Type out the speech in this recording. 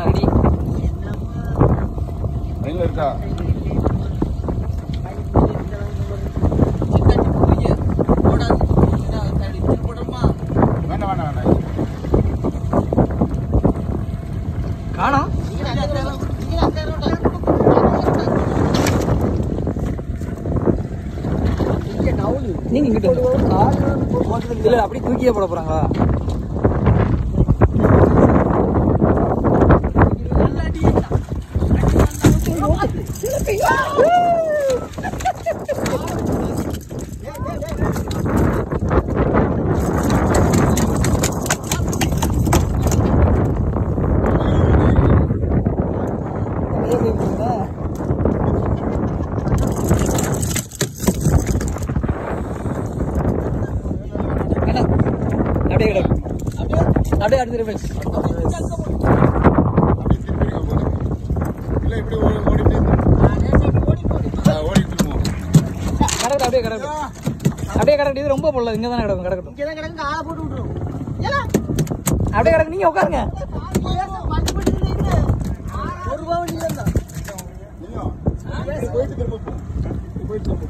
Ready எங்க இருக்கா? வேண்டாம் வேண்டாம் வேண்டாம் காணோம் நீங்க இங்கிட்டு. இல்ல அப்படி தூக்கியே போட போறாங்களா? வேண்டாம். அப்படியே அப்படியே அடுத்து இல்ல இப்படி அப்படியே கிடக்கும் அப்படியே கிடக்கு இது ரொம்ப பொருள். இங்கே தானே கிடக்கும் கிடக்கட்டும். இங்கே தான் கிடக்கு ஆளை போட்டு விட்டுரும். அப்படியே கிடக்கு நீங்க உட்காருங்க. ஒரு ரூபா வண்டி போயிட்டு திரும்ப போயிட்டு திரும்ப